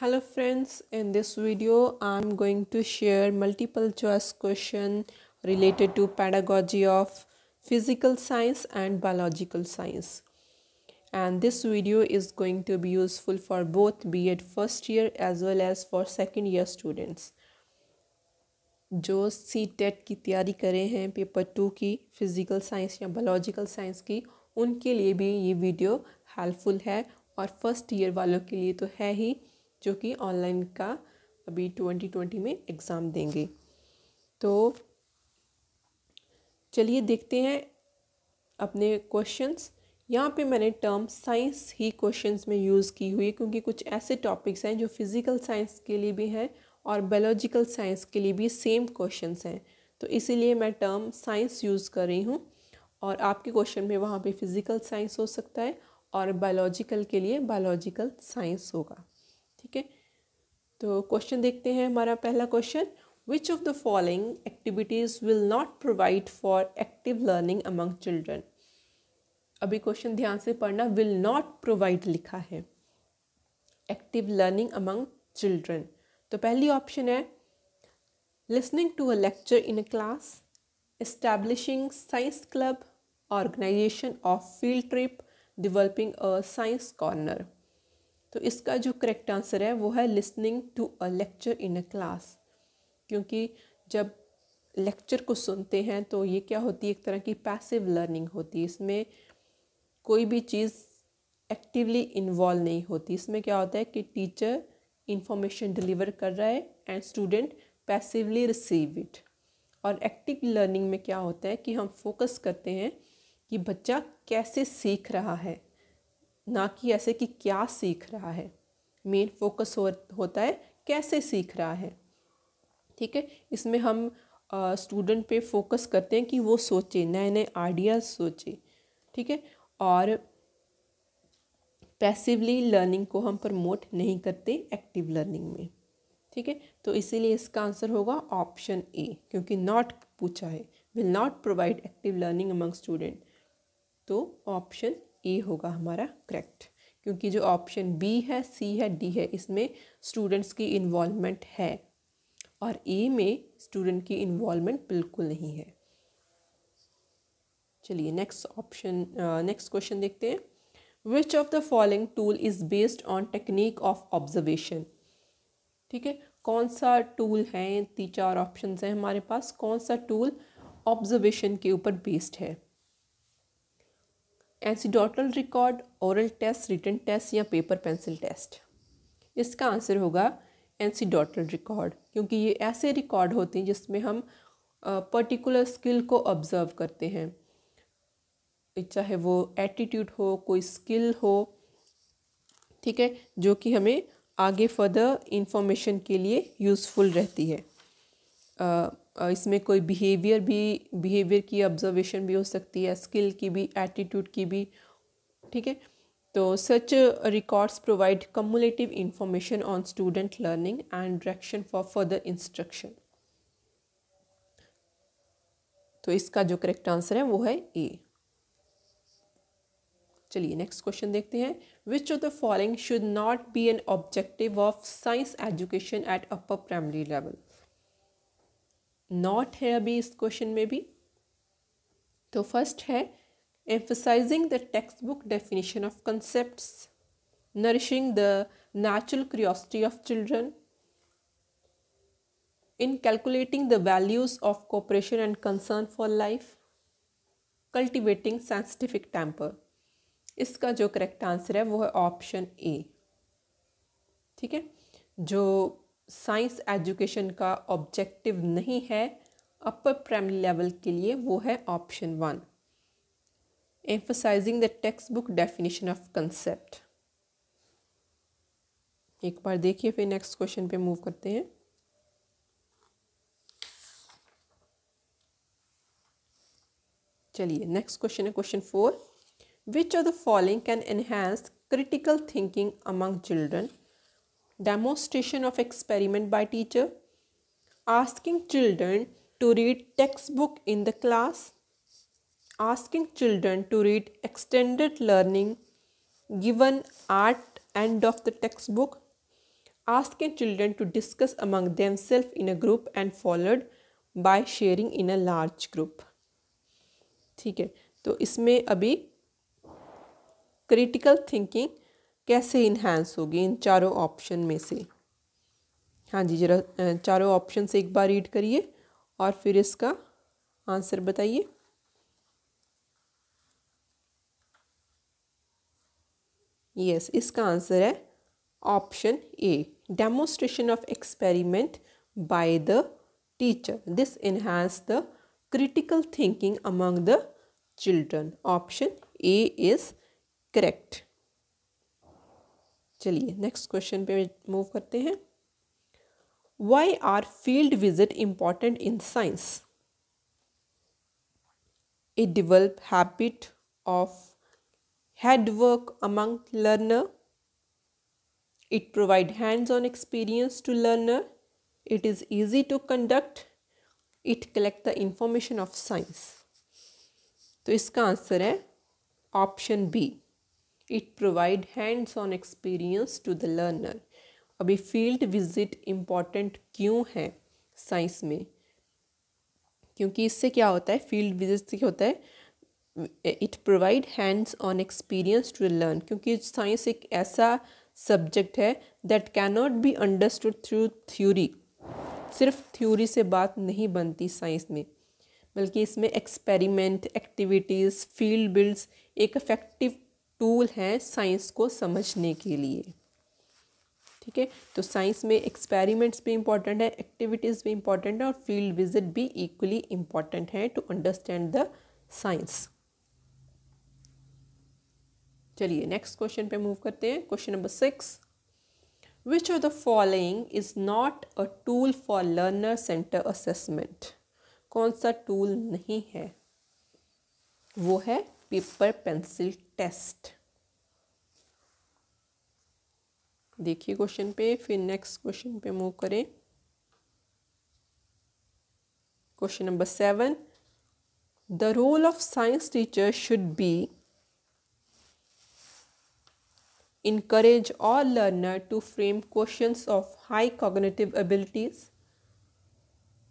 Hello friends, in this video I'm going to share multiple choice question related to pedagogy of physical science and biological science. And this video is going to be useful for both B.Ed first year as well as for second year students. जो C TET की तैयारी कर रहे हैं paper two की physical science या biological science की उनके लिए भी ये वीडियो हेल्पफुल है और फ़र्स्ट ईयर वालों के लिए तो है ही जो कि ऑनलाइन का अभी ट्वेंटी ट्वेंटी में एग्ज़ाम देंगे। तो चलिए देखते हैं अपने क्वेश्चंस यहाँ पे मैंने टर्म साइंस ही क्वेश्चंस में यूज़ की हुई, क्योंकि कुछ ऐसे टॉपिक्स हैं जो फ़िज़िकल साइंस के लिए भी हैं और बायोलॉजिकल साइंस के लिए भी सेम क्वेश्चंस हैं। तो इसीलिए मैं टर्म साइंस यूज़ कर रही हूँ और आपके क्वेश्चन में वहाँ पे फ़िज़िकल साइंस हो सकता है और बायोलॉजिकल के लिए बायोलॉजिकल साइंस होगा। ठीक है? तो क्वेश्चन देखते हैं हमारा पहला question which of the following activities will not provide for active learning among children अभी क्वेश्चन ध्यान से पढ़ना विल नॉट प्रोवाइड लिखा है। एक्टिव लर्निंग अमंग चिल्ड्रन तो पहली ऑप्शन है listening to a lecture in a class establishing science club organization of field trip developing a science corner तो इसका जो करेक्ट आंसर है, वो है listening to a lecture in a class क्योंकि जब लेक्चर को सुनते हैं तो ये क्या होती है, एक तरह की पैसिव लर्निंग होती है। इसमें कोई भी चीज़ एक्टिवली इन्वॉल्व नहीं होती। इसमें क्या होता है कि टीचर इंफॉर्मेशन डिलीवर कर रहा है and student passively receive it और एक्टिव लर्निंग में क्या होता है कि हम फोकस करते हैं कि बच्चा कैसे सीख रहा है। ना कि ऐसे कि क्या सीख रहा है। मेन फोकस हो, होता है कैसे सीख रहा है। ठीक है? इसमें हम स्टूडेंट पे फोकस करते हैं कि वो सोचे नए नए आइडियाज़ सोचे। ठीक है? और पैसिवली लर्निंग को हम प्रमोट नहीं करते एक्टिव लर्निंग में। ठीक है? तो इसीलिए इसका आंसर होगा ऑप्शन ए क्योंकि नॉट पूछा है। Will not provide active learning among student तो ऑप्शन ए होगा हमारा करेक्ट क्योंकि जो ऑप्शन बी है सी है डी है, इसमें स्टूडेंट्स की इन्वॉल्वमेंट है. और ए में स्टूडेंट की इन्वॉल्वमेंट बिल्कुल नहीं है. चलिए नेक्स्ट ऑप्शन नेक्स्ट क्वेश्चन देखते हैं. Which of the following tool is based on technique of observation ठीक है? कौन सा टूल है? तीन चार ऑप्शन हैं हमारे पास. कौन सा टूल ऑब्जर्वेशन के ऊपर बेस्ड है? Anecdotal record, oral test return test या पेपर पेंसिल टेस्ट। इसका आंसर होगा एंसीडोटल रिकॉर्ड, क्योंकि ये ऐसे रिकॉर्ड होते हैं जिसमें हम पर्टिकुलर स्किल को ऑब्ज़र्व करते हैं। चाहे वो एटीट्यूड हो, कोई स्किल हो, ठीक है, जो कि हमें आगे फर्दर इंफॉर्मेशन के लिए यूज़फुल रहती है। इसमें कोई बिहेवियर भी बिहेवियर की ऑब्जर्वेशन भी हो सकती है स्किल की भी एटीट्यूड की भी, ठीक है? तो such records provide cumulative information on student learning and direction for further instruction तो इसका जो करेक्ट आंसर है वो है ए चलिए नेक्स्ट क्वेश्चन देखते हैं। Which of the following should not be an objective of science education at upper primary level not है अभी इस क्वेश्चन में भी। तो फ़र्स्ट है emphasizing the text book definition of concept nourishing the natural curiosity of children inculcating the values of cooperation and concern for life cultivating scientific temper इसका जो correct answer है, वो है ऑप्शन ए ठीक है? जो साइंस एजुकेशन का ऑब्जेक्टिव नहीं है अपर प्राइमरी लेवल के लिए वो है option one emphasizing the text book definition of concept एक बार देखिए, फिर नेक्स्ट क्वेश्चन पे मूव करते हैं। चलिए नेक्स्ट क्वेश्चन है question four which of the following can enhance critical thinking among children demonstration of experiment by teacher asking children to read textbook in the class asking children to read extended learning given at end of the textbook asking children to discuss among themselves in a group and followed by sharing in a large group ठीक है तो इसमें अभी critical thinking कैसे enhance होगी इन चारों option में से? हाँ जी, जरा चारों ऑप्शन से एक बार रीड करिए और फिर इसका आंसर बताइए। यस इसका आंसर है option A demonstration of experiment by the teacher this enhance the critical thinking among the children option A is correct चलिए नेक्स्ट क्वेश्चन पे मूव करते हैं। Why are field visit important in science it develop habit of hard work among learner it provide hands on experience to learner it is easy to conduct it collect the information of science तो इसका answer है option B it provide hands on experience to the learner अभी field visit important क्यों है science में? क्योंकि इससे क्या होता है? फ़ील्ड विज़िट से क्या होता है? It provide hands on experience to learn क्योंकि साइंस एक ऐसा सब्जेक्ट है that can not be understood through theory सिर्फ़ थ्योरी से बात नहीं बनती साइंस में। बल्कि इसमें एक्सपेरिमेंट एक्टिविटीज़ फ़ील्ड बिल्ड्स एक इफ़ेक्टिव टूल हैं साइंस को समझने के लिए। ठीक है? तो साइंस में एक्सपेरिमेंट्स भी इंपॉर्टेंट है एक्टिविटीज़ भी इंपॉर्टेंट है और फ़ील्ड विज़िट भी इक्वली इंपॉर्टेंट है टू अंडरस्टैंड द साइंस चलिए नेक्स्ट क्वेश्चन पे मूव करते हैं। Question number six which of the following is not a tool for learner centre assessment कौन सा टूल नहीं है? वो है पेपर पेंसिल टेस्ट देखिए क्वेश्चन पे फिर नेक्स्ट क्वेश्चन पे मूव करें question number seven the role of science teacher should be encourage all learner to frame questions of high cognitive abilities,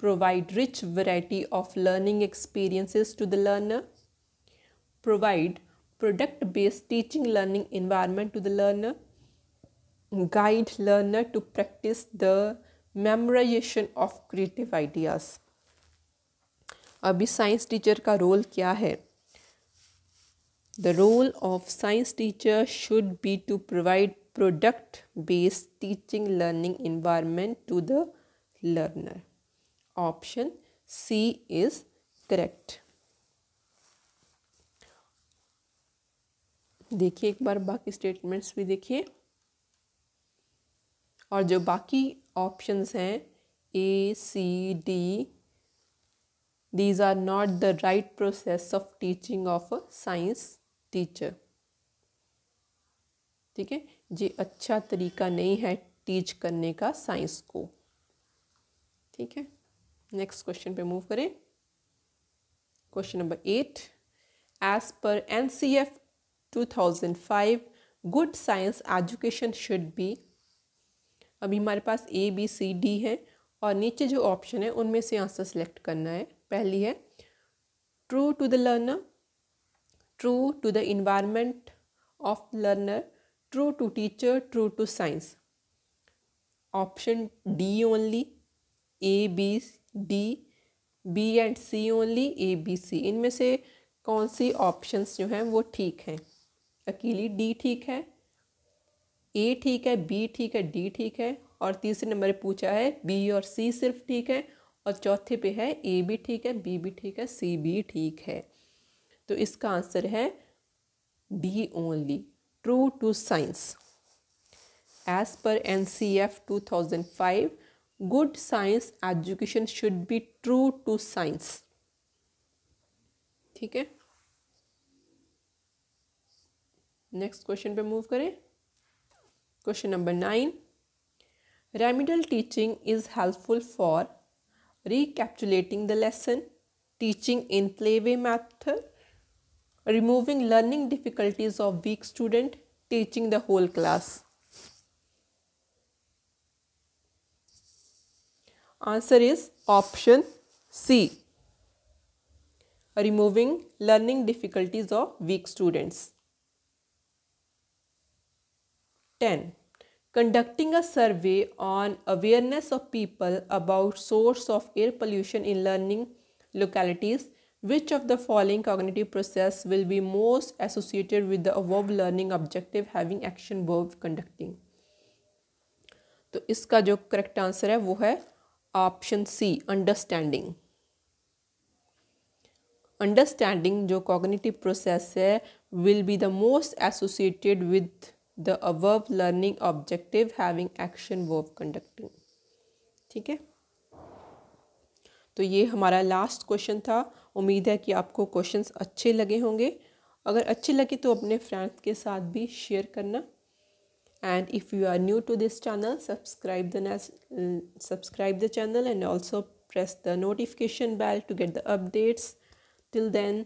provide rich variety of learning experiences to the learner, provide product-based teaching learning environment to the learner, guide learner to practice the memorization of creative ideas. अभी science teacher का role क्या है The role of science teacher should be to provide product-based teaching learning environment to the learner. Option C is correct. देखिए, एक बार बाकी statements भी देखिए। और जो बाकी ऑप्शंस हैं A C D these are not the right process of teaching of a science teacher ठीक है? ये अच्छा तरीका नहीं है टीच करने का साइंस को। ठीक है? नेक्स्ट क्वेश्चन पे मूव करें। Question number eight as per N C F two thousand five good science education should be अभी हमारे पास ए बी सी डी है और नीचे जो ऑप्शन है उनमें से आंसर सेलेक्ट करना है। पहली है true to the learner true to the environment of learner true to teacher true to science option D only A B D B and C only, A, B, C. इनमें से कौन सी options जो हैं वो ठीक हैं? अकेली डी ठीक है ए ठीक है बी ठीक है डी ठीक है, और तीसरे नंबर पूछा है बी और सी सिर्फ़ ठीक है, और चौथे पे है ए भी ठीक है बी भी ठीक है सी भी ठीक है। तो इसका आंसर है D only true to science as per N C F two thousand five good science education should be true to science ठीक है? नेक्स्ट क्वेश्चन पे मूव करें. Question number nine remedial teaching is helpful for recapitulating the lesson teaching in play way method removing learning difficulties of weak student teaching the whole class answer is option C removing learning difficulties of weak students 10. Conducting a survey on awareness of people about source of air pollution in learning localities. Which of the following cognitive process will be most associated with the above learning objective having action verb conducting? तो इसका जो correct answer है वो है option C understanding understanding जो cognitive process है will be the most associated with the above learning objective having action verb conducting ठीक है? तो ये हमारा लास्ट क्वेश्चन था। उम्मीद है कि आपको क्वेश्चंस अच्छे लगे होंगे। अगर अच्छे लगे तो अपने फ्रेंड्स के साथ भी शेयर करना। And if you are new to this channel subscribe the subscribe the channel and also press the notification bell to get the updates till then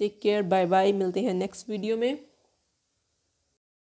take care bye bye मिलते हैं next video में।